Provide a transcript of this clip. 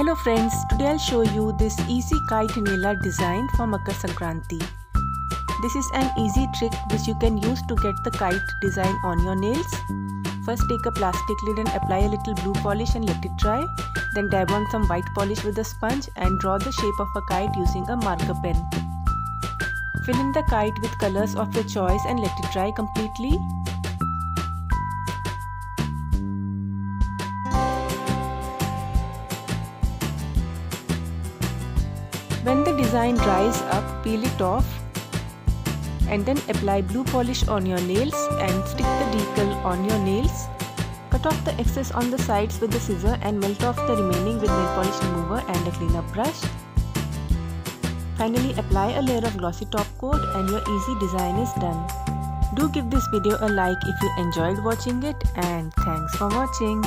Hello friends, today I'll show you this easy kite nail art design for Makar Sankranti. This is an easy trick which you can use to get the kite design on your nails. First take a plastic lid and apply a little blue polish and let it dry. Then dab on some white polish with a sponge and draw the shape of a kite using a marker pen. Fill in the kite with colors of your choice and let it dry completely. When the design dries up, peel it off and then apply blue polish on your nails and stick the decal on your nails. Cut off the excess on the sides with the scissor and melt off the remaining with nail polish remover and a cleanup brush. Finally apply a layer of glossy top coat and your easy design is done. Do give this video a like if you enjoyed watching it and thanks for watching.